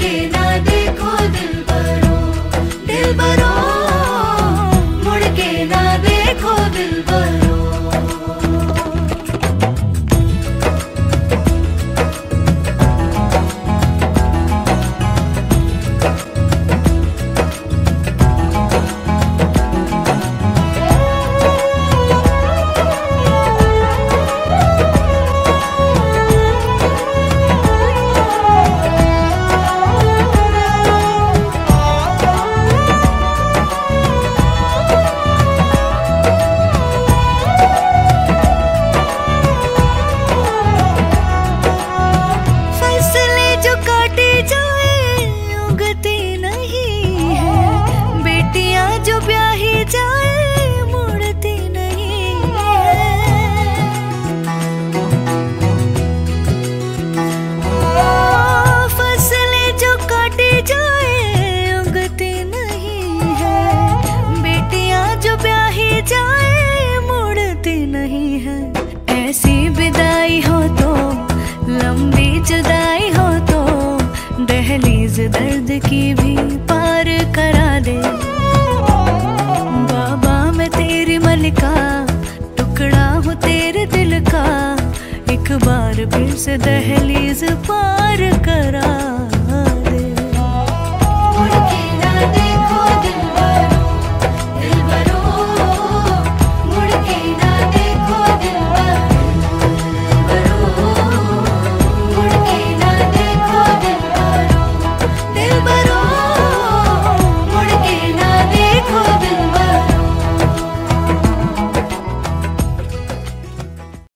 के ना देखो दिल जाए, मुड़ती नहीं है। ऐसी विदाई हो तो लंबी जुदाई हो तो दहलीज दर्द की भी पार करा दे। बाबा, मैं तेरी मलिका टुकड़ा हूँ, तेरे दिल का। एक बार फिर से दहलीज पार करा।